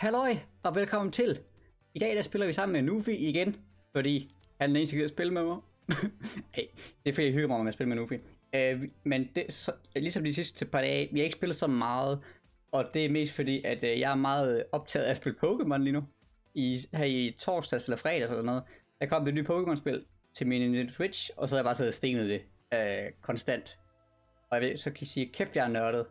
Halløj, og velkommen til. I dag der spiller vi sammen med Nufi igen, fordi han er den eneste, der gider spille med mig. hey, det er fordi, jeg hygger mig med at spille med Nufi. Uh, øh, men det, så, ligesom de sidste par dage, vi har ikke spillet så meget, og det er mest fordi, at uh, jeg er meget optaget af at spille Pokémon lige nu. I, her i torsdags eller fredags eller noget, der kom det nye Pokémon-spil til min Nintendo Switch, og så har jeg bare siddet og stenet det uh, konstant. Og jeg ved, så kan I sige, kæft jeg er nørdet.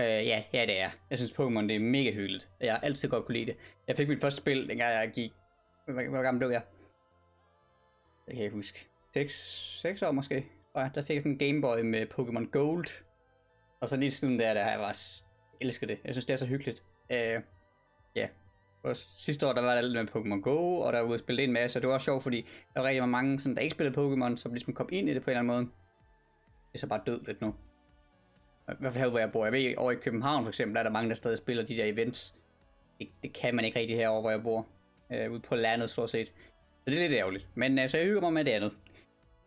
Øh, ja, ja det er. Jeg synes Pokémon det er mega hyggeligt. Jeg har altid godt kunne lide det. Jeg fik mit første spil, dengang jeg gik... Hvor, hvor gammel blev jeg? Det kan jeg ikke huske. 6, 6 år måske. Og der fik jeg sådan en Game Boy med Pokémon Gold. Og så lige siden der, der har jeg bare elsket det. Jeg synes det er så hyggeligt. Øh, ja. Og sidste år der var der lidt med Pokémon Go, og der var ude og spille en masse, og det var også sjovt, fordi der var rigtig mange, sådan, der ikke spillede Pokémon, som ligesom kom ind i det på en eller anden måde. Det er så bare død lidt nu. I hvert fald her, hvor jeg bor. Jeg ved, over i København for eksempel, der er der mange, der stadig spiller de der events. Det, det kan man ikke rigtig herovre, hvor jeg bor. Øh, ude på landet, stort set. Så det er lidt ærgerligt. Men øh, så jeg hygger mig med det andet.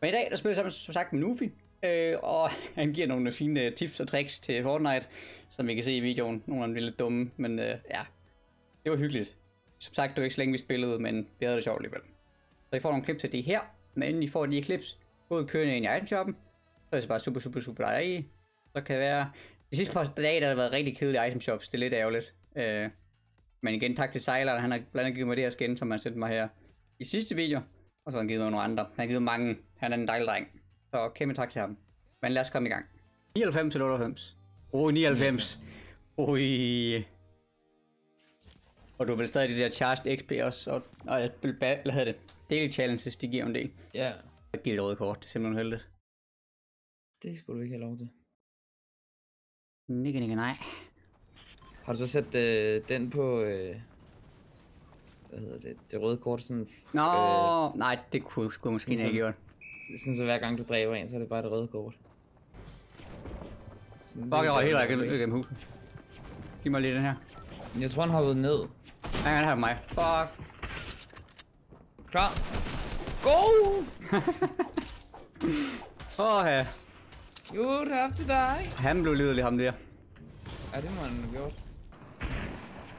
Men i dag, der spiller jeg sammen, som sagt, med Nufi. Øh, og han giver nogle øh, fine øh, tips og tricks til Fortnite, som I kan se i videoen. Nogle af dem er lidt dumme, men øh, ja. Det var hyggeligt. Som sagt, det var ikke så længe, vi spillede, men vi havde det sjovt alligevel. Så I får nogle klip til det her. Men inden I får de her klips, både kørende ind i itemshoppen, så er det bare super, super, super dejligt. Så kan det være... De sidste par dage, der har været rigtig kedelige itemshops. Det er lidt ærgerligt. Øh, men igen, tak til Sejler. Han har blandt andet givet mig det her skin, som han sendte mig her i sidste video. Og så har han givet mig nogle andre. Han har givet mange. Han er en dejlig dreng. Så kæmpe tak til ham. Men lad os komme i gang. 99 til 98. Ui, 99. Ui. Og du vil stadig de der charged XP også. Og, og hvad hedder det? Daily challenges, de giver en del. Ja, Jeg giver det røde kort. Det er simpelthen heldigt. det skulle du ikke have lov til. Nikke, nikke, nej. Har du så sat øh, den på, øh, hvad hedder det, det røde kort, sådan, Nå, Øh, nej, det kunne jeg måske ikke sådan- gjort. sådan så hver gang du dræber en, så er det bare det røde kort. Sådan Fuck, jeg røg helt rækket ud gennem huset. Giv mig lige den her. Jeg tror, han hoppede ned. Nej, han har mig. Fuck. Klar. Go! Åh, ja. You'd have to die. Han blev lidelig, ham der. Ja, det må han have gjort.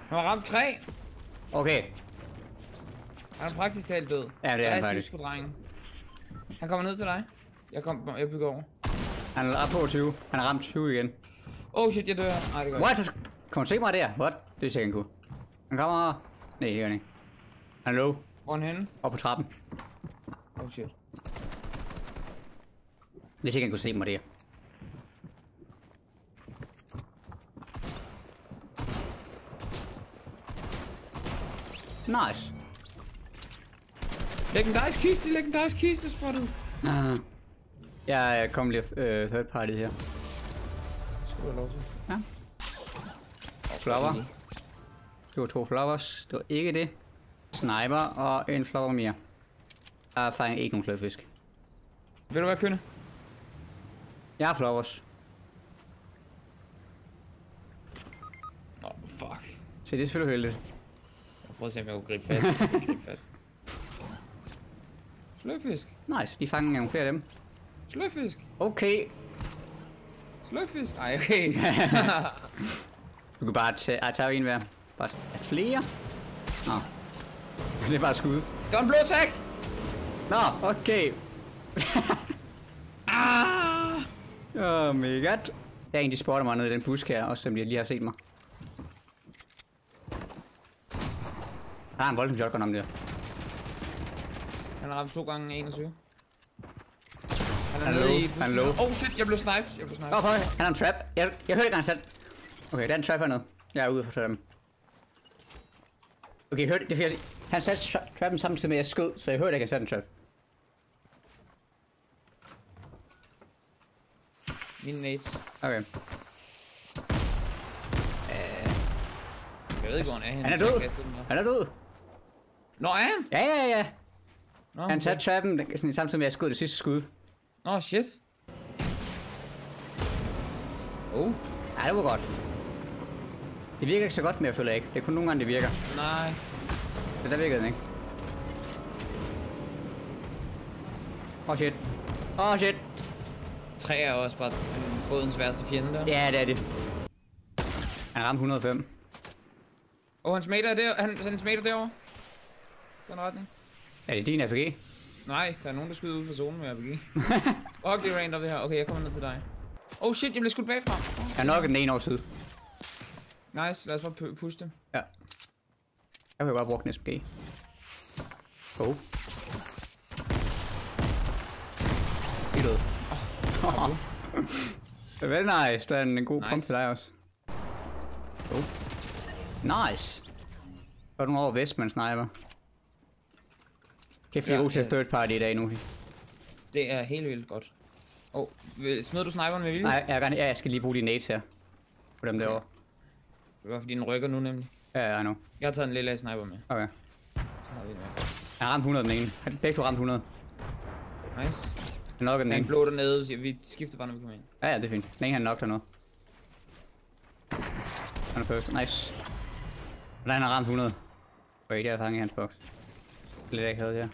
Han har ramt tre. Okay. Han er praktisk talt død. Ja, det er han faktisk. på drengen. Han kommer ned til dig. Jeg, kom, jeg bygger over. Han er på 20. Han har ramt 20 igen. Oh shit, jeg dør. Nej, det gør What? Kan du se mig der? What? Det er sikkert han kunne. Han kommer. Nej, det gør han ikke. Han er low. ikke. Hvor er han henne? Op på trappen. Oh shit. Det er sikkert han kunne se mig der. Nice. Legendarisk kiste, legendarisk kiste, spottet. Ah. Jeg kom lige øh, third party her. Skal du have lov til? Ja. Flower. Det var to flowers. Det var ikke det. Sniper og en flower mere. Der er faktisk ikke nogen flødfisk. Vil du være kønne? Jeg har flowers. Nå, oh, fuck. Så det er selvfølgelig heldigt. Jeg prøver at se, om jeg kunne gribe fat. Gribe fat. Sløfisk. Nice, de fanger nogle flere af dem. Sløfisk. Okay. Sløfisk. Ej, okay. Du kan bare tage, ej, tage en hver. Bare er flere. Nå. Det er bare skud. Der er en blå tag. Nå, okay. Ah! Oh my god. Der er en, de spotter mig nede i den busk her, også som de lige har set mig. Er en voldsom shotgun om der. Han har ramt to gange 21. Han Han er low, han er low. Oh shit, jeg blev sniped. Jeg blev sniped. Åh, oh, han har en trap. Jeg, jeg hørte ikke, han sat. Okay, der er en trap hernede. Jeg er ude for dem. Okay, jeg hørte, det er han satte tra- trappen samtidig med, at jeg skød, så jeg hørte ikke, at han satte en trap. Min nate. Okay. Jeg ved ikke, hvor han er henne. Han er død. Han er død. Nå, er han? Ja, ja, ja. Nå, Han satte trappen sådan, samtidig med, at jeg skød det sidste skud. Nå, shit. Oh, Ja, det var godt. Det virker ikke så godt, men jeg føler ikke. Det er kun nogle gange, det virker. nej. Så der virkede den ikke. Åh oh, shit. Åh oh, shit. Træ er også bare den bådens værste fjende der. Ja, det er det. Han ramte 105. Åh, oh, hans mate er der. Han, hans mate er derovre. Den retning. Er det din RPG? Nej, der er nogen, der skyder ud fra zonen med RPG. Fuck, det er random det her. Okay, jeg kommer ned til dig. Oh shit, jeg blev skudt bagfra. Jeg er nok den ene over side. Nice, lad os bare pu- pushe dem. Ja. Jeg vil bare bruge en SMG. Oh. Helt ud. Oh. Vel nice, der er en god nice. pump til dig også. Oh. Nice. Er du over vest med en sniper. Kæft, vi er Ja, gode til ja. third party i dag nu. Det er helt vildt godt. Åh, oh, smed du sniperen med vilje? Nej, jeg, ja, jeg skal lige bruge de nades her. På dem derovre. Det var fordi den rykker nu nemlig. Ja, ja, nu. Jeg har taget en lille af sniper med. Okay. Så har vi den med. Jeg har ramt 100 den ene. Begge to ramt 100. Nice. Jeg nok den ene. blå dernede, så vi skifter bare når vi kommer ind. Ja, ja, det er fint. Den ene han nok dernede. Han er first. Nice. Han har ramt 100. Wait, jeg har fanget i hans boks. Lidt akavet her.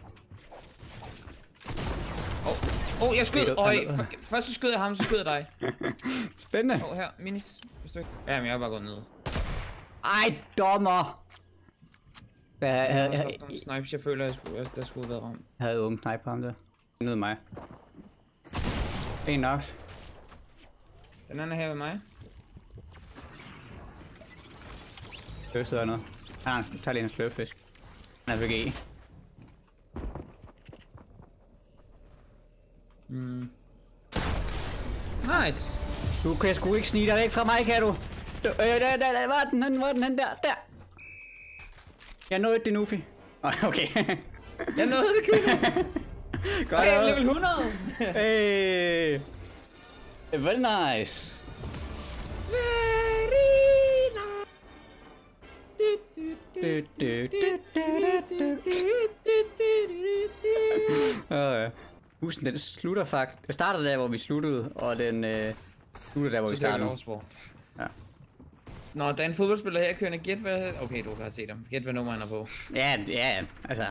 Åh, oh, oh, jeg skød. Øj, først så skød jeg ham, så skød jeg dig. Spændende. Åh, oh, her, minis. Hvis du ikke... Jamen, jeg er bare gået ned. Ej, dommer! Jeg Jeg havde, jeg, haft nogle snipes, jeg føler, jeg skulle, jeg, der skulle have været ramt. jeg havde åben snipe på ham der. Nede mig. En nok. Den anden er her ved mig. Løstet er noget. Han tager lige en sløvfisk. Han er VG. Nice. Du kan sgu ikke snige dig væk fra mig, kan du? øh, der, der, der, var den, var den, der, der. Jeg nåede det, Nufi. Nå, Okay. Jeg nåede det, kid. Godt jeg er level 100. Hey. Very nice. Du, du, du, du, Husen, den slutter faktisk. Det starter der, hvor vi sluttede, og den øh, slutter der, hvor vi Så det er startede. overspor. Ja. Nå, der er en fodboldspiller her kørende. Gæt hvad... Okay, du kan se dem. Gæt hvad nummer han er på. Ja, det- ja, altså.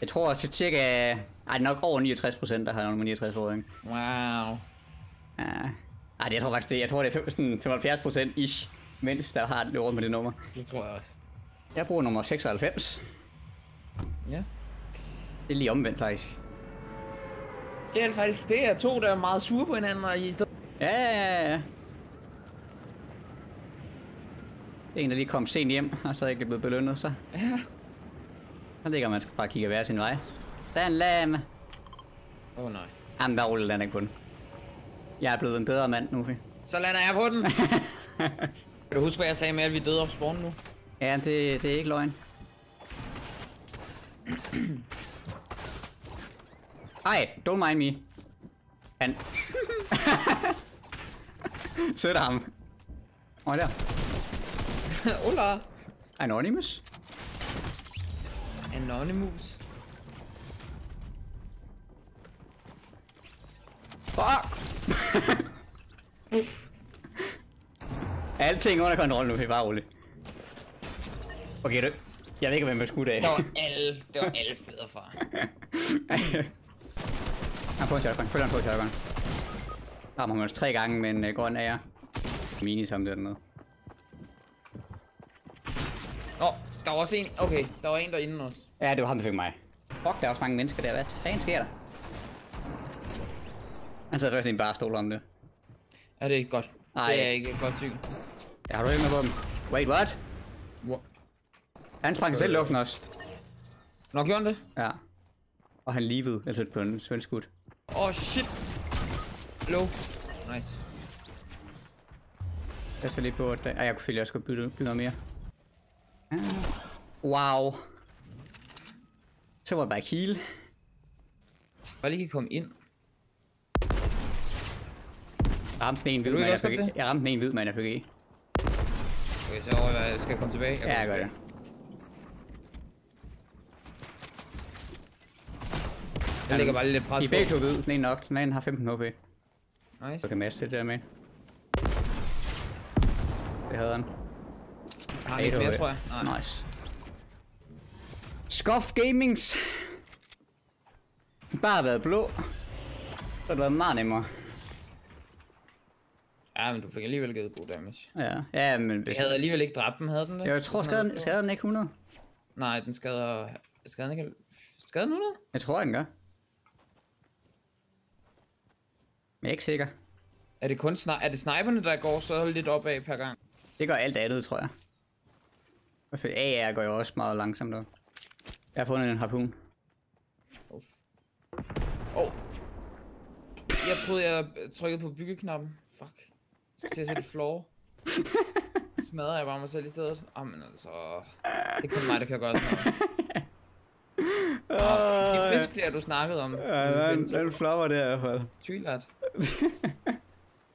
Jeg tror også cirka... Ej, nok over 69 procent, der har nummer 69 på, ikke? Wow. Ja. Ej, det, jeg tror faktisk, det, jeg tror, det er fem- sådan 75 procent ish, mens der har løbet rundt med det nummer. Det tror jeg også. Jeg bruger nummer 96. Ja. Det er lige omvendt, faktisk. Det er det faktisk. Det er to, der er meget sure på hinanden, og I stedet... Ja, ja, ja, ja. En, der lige kom sent hjem, og så er ikke blevet belønnet, så. Ja. Så ligger man skal bare kigge hver sin vej. Der er en lame. Åh oh, nej. Jamen, der ruller den er kun. Jeg er blevet en bedre mand nu. Så lander jeg på den. kan du huske, hvad jeg sagde med, at vi døde op spawn nu? Ja, det, det er ikke løgn. Ej, don't mind me. Han. Af ham. Åh, der. Hola. Anonymous. Anonymous. Fuck! Alting under kontrol nu, det er bare roligt. Okay, du... Jeg ved ikke, hvem jeg skudt af. Det var alle, det var alle steder fra. Han får en shotgun. Følg ham på shotgun. Rammer ham også tre gange med en uh, grøn AR. Mini som det dernede. Nå, der var også en... Okay, der var en derinde også. Ja, det var ham, der fik mig. Fuck, der er også mange mennesker der. Hvad fanden sker der? Han sad først i en barstol om det. Er det ikke godt? Ej. Det er ikke et godt syn. Jeg har du ikke med på dem. Wait, what? Wow. Han sprang selv luften også. Nå, gjorde han det? Ja. Og han livede, altså på en svenskud. Åh, oh, shit. Low. Nice. Jeg så lige på, at Ej, jeg kunne føle, at jeg skulle bytte, bytte noget mere. Ah. Wow. Så var det bare heal. Bare lige kan komme ind. Jeg ramte en hvid, men jeg. Jeg ramte en hvid, men jeg fik ikke. Okay, så overvejer jeg, skal jeg komme tilbage? Ja, jeg gør det. Jeg lægger bare lidt pres De på. er begge to hvid. Den ene nok. Den anden har 15 HP. Nice. Så kan matche det der med. Det havde han. Jeg har ikke mere, tror jeg. Nej. Nice. Scoff Gamings. Bare været blå. Så det været meget nemmere. Ja, men du fik alligevel givet god damage. Ja, ja men hvis... havde alligevel ikke dræbt dem, havde den det? Jeg tror, Sådan skaden, skader den ikke 100? Nej, den skader... Skader den ikke... Skader den 100? Jeg tror, den gør. Men jeg er ikke sikker. Er det kun sni- er det sniperne, der går så lidt opad per gang? Det gør alt andet, tror jeg. Fald AR går jo også meget langsomt op. Jeg har fundet en harpun. Uff. Oh. Jeg troede, jeg trykkede på byggeknappen. Fuck. Jeg skulle til at sætte floor. Smadrer jeg bare mig selv i stedet? Jamen altså... Det er kun mig, der kan gøre sådan noget. De fisk der, du snakkede om. Ja, den, den flopper der i hvert fald. Tvivlert.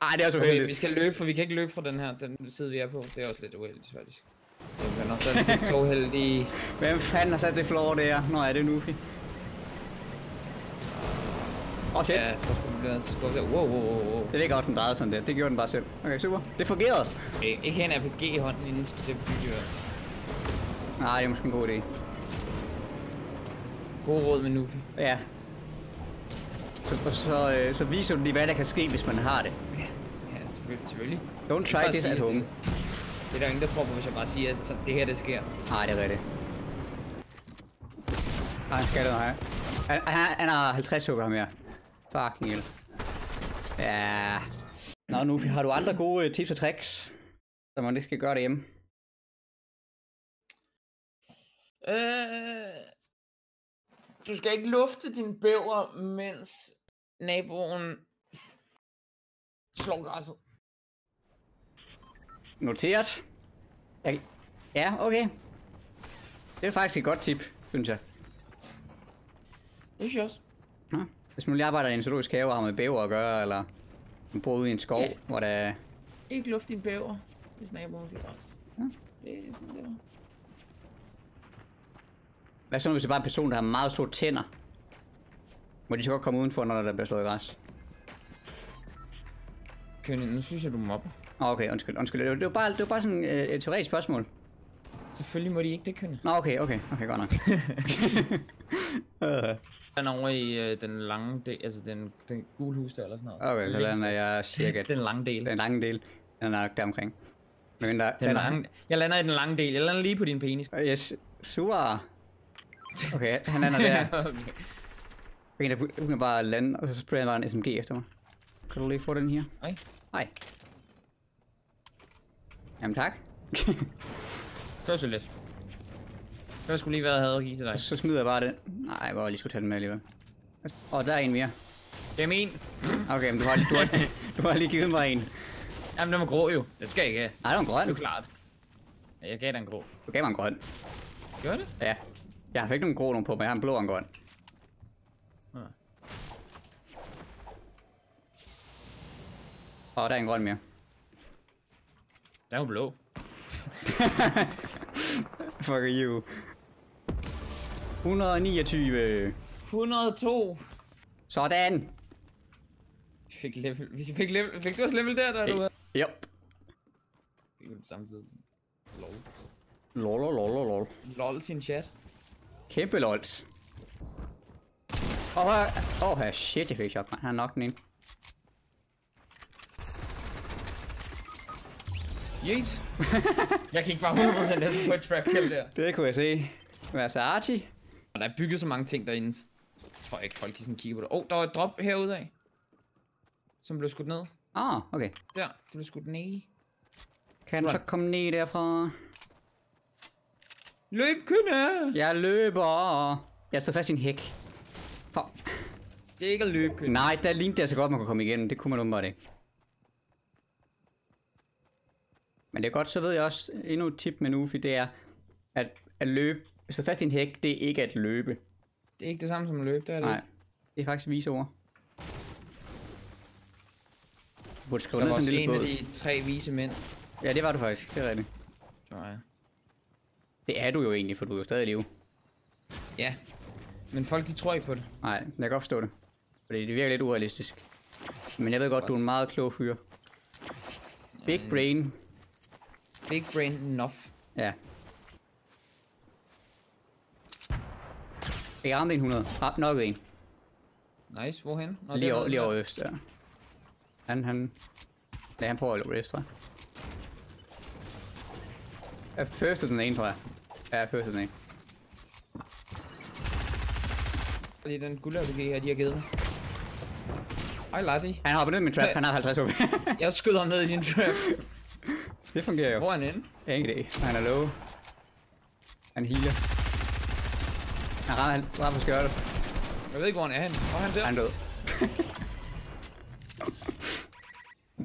Ej, det er også Okay, vi uheldigt. skal løbe, for vi kan ikke løbe fra den her, den side vi er på. Det er også lidt uheldigt, faktisk. Simpelthen, og så er det tit så uheldigt. Hvem fanden har sat det floor der? Nå, er det Nufi? Åh, oh, shit. Ja, jeg tror sgu, det bliver så skuffet. Wow, wow, wow, wow. Det er ikke godt, den drejede sådan der. Det gjorde den bare selv. Okay, super. Det fungerede. Okay, ikke en RPG i hånden, inden du skal til at bygge. Nej, det er måske en god idé. God råd med Nufi. Ja. Så, så, øh, så viser du lige, hvad der kan ske, hvis man har det. Ja, selvfølgelig. selvfølgelig. Don't try this at home. Det, det er der ingen, der tror på, hvis jeg bare siger, at så det her, det sker. Nej, det er rigtigt. Nej, han skal det nej. Han, han, han har 50 sukker mere. Fucking hell. Ja. Nå, nu har du andre gode øh, tips og tricks, så man ikke skal gøre det hjemme. Øh, du skal ikke lufte din bæver, mens naboen slår græsset. Noteret. Ja, ja, okay. Det er faktisk et godt tip, synes jeg. Det synes jeg også. Ja. Hvis man lige arbejder i en zoologisk have og har med bæver at gøre, eller man bor ude i en skov, Ja. hvor der er... Ikke luft din bæver, hvis naboen slår græs. Ja. Det er sådan, det var. Hvad så, hvis det bare er en person, der har meget store tænder? Må de så godt komme udenfor, når der bliver slået i græs? Kønne, nu synes jeg, du mobber. Okay, undskyld, undskyld. Det var, bare, det var bare sådan øh, et teoretisk spørgsmål. Selvfølgelig må de ikke det, Kønne. Nå, okay, okay, okay, godt nok. Øh, Den er over i øh, den lange del, altså den, den gule hus der, eller sådan noget. okay, så lander jeg cirka Den lange del. den lange del. Den er nok deromkring. Men der, Den lange, jeg lander i den lange del. Jeg lander lige på din penis. Yes, super. Okay, han lander der. okay. Okay, der kan bare lande, og så sprayer han bare en SMG efter mig. Kan du lige få den her? Ej. Hej. Jamen tak. Var så lidt. Det var sgu lige, hvad jeg havde at give til dig. Så smider jeg bare den. Nej, jeg går lige skulle tage den med alligevel. Og der er en mere. Det er min. Okay, men du har, lige- du har, du har lige givet mig en. Jamen, den var grå jo. Det skal jeg ikke have. Nej, det var grøn. Det er klart. Ja, jeg gav dig en grå. Du gav mig en grøn. Gør det? Ja. Jeg har ikke nogen grå nogen på, men jeg har en blå og en grøn. Ja. Og der er en grøn mere. Den er jo blå. Fuck you. 129. 102. Sådan. Vi fik level. Vi fik level. Fik du også level der, der du havde? Yep. Fik vi samme tid. Lol. Lol, lol, lol, lol. Lol sin chat. Kæmpe lols. Åh, oh, oh, shit, jeg fik chok, man. Han nok den ind. Yes. jeg gik bare 100% efter på et trap kill der. Det kunne jeg se. Versace. Der er bygget så mange ting derinde. Jeg tror ikke, folk de sådan kigger på det. Åh, oh, der var et drop herude af. Som blev skudt ned. Ah, okay. Der, det blev skudt ned. Kan du så komme ned derfra? Løb, kynde! Jeg løber. Jeg står fast i en hæk. Fuck. Det er ikke at løbe, kynde. Nej, der lignede det altså godt, man kunne komme igennem. Det kunne man åbenbart ikke. Men det er godt, så ved jeg også, endnu et tip med Nufi, det er, at, at løbe, stå fast i en hæk, det er ikke at løbe. Det er ikke det samme som at løbe, det er det Nej, det er faktisk vise ord. Du burde skrive ned sådan en lille en af båd. de tre vise mænd. Ja, det var du faktisk. Det er rigtigt. Var jeg. Det er du jo egentlig, for du er jo stadig i live. Ja. Men folk, de tror ikke på det. Nej, jeg kan godt forstå det. Fordi det virker lidt urealistisk. Men jeg ved godt, du er en meget klog fyr. Big brain. Big brain enough. Ja. Jeg ramte en 100. Ramt nok en. Nice, hvorhen? Nå, Lige over, lige over øst, ja. Han, han... Ja, han prøver at rest, tror jeg. Første den ene, tror jeg. Ja, jeg første den ene. Fordi den guld RPG her, de har givet mig. Ej, Lati. Han har ned i min trap, han har 50 HP. Jeg skød ham ned i din trap. det fungerer jo. Hvor er han inde? Jeg ingen idé. Han er low. Han healer. Han rammer, han rammer på skørtet. Jeg ved ikke, hvor han er henne. Hvor er han der? Han er død.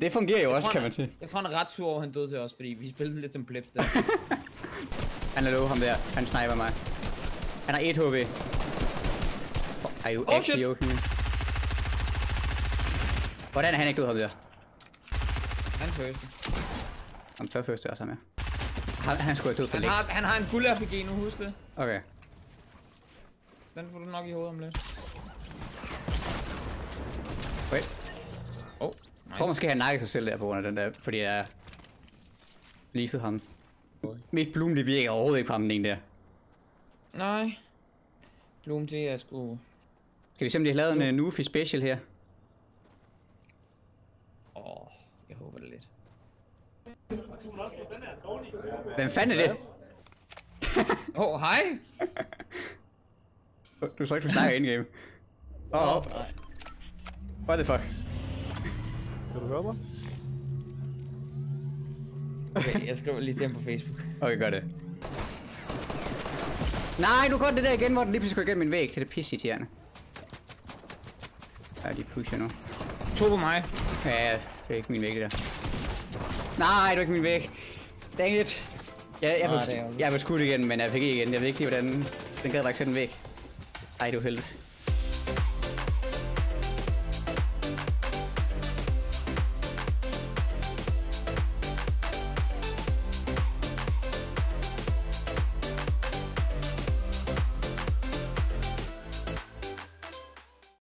det fungerer jo Jeg også, tror, kan han man sige. Jeg tror, han er ret sur over, han døde til os, fordi vi spillede lidt som plebs der. Han er low, ham der. Han sniper mig. Han har 1 HP. Are you Oh, actually shit. me? Hvordan er han ikke død, ham der? Han første. Om så første også ham her. Han, han skulle have død for Han har, han har en guld RPG nu, husk det. Okay. Den får du nok i hovedet om lidt. Wait. Jeg tror måske, han nakkede sig selv der på grund af den der, fordi jeg leafede ham. Mit bloom, det virker overhovedet ikke på ham, den der. Nej. Bloom til, jeg skulle... Skal vi se, om de har lavet en uh, Nufi special her? Åh, oh, jeg håber det lidt. Hvem fanden er det? Åh, oh, hej! Du så ikke, du snakker indgame. Åh, oh, oh. what the fuck? Kan du høre mig? Okay, jeg skriver lige til ham på Facebook. Okay, gør det. Nej, du gør det der igen, hvor den lige pludselig går igennem min væg. Det er det pisse irriterende. Ja, de pusher nu. To på mig. Ja, det er ikke min væg, det der. Nej, det er ikke min væg. Dang it. Ja, jeg, Nej, blev, det er ærgerligt. jeg blev skudt igen, men jeg fik ikke igen. Jeg ved ikke lige, hvordan... Den gad bare ikke sætte den væk. Ej, var heldigt.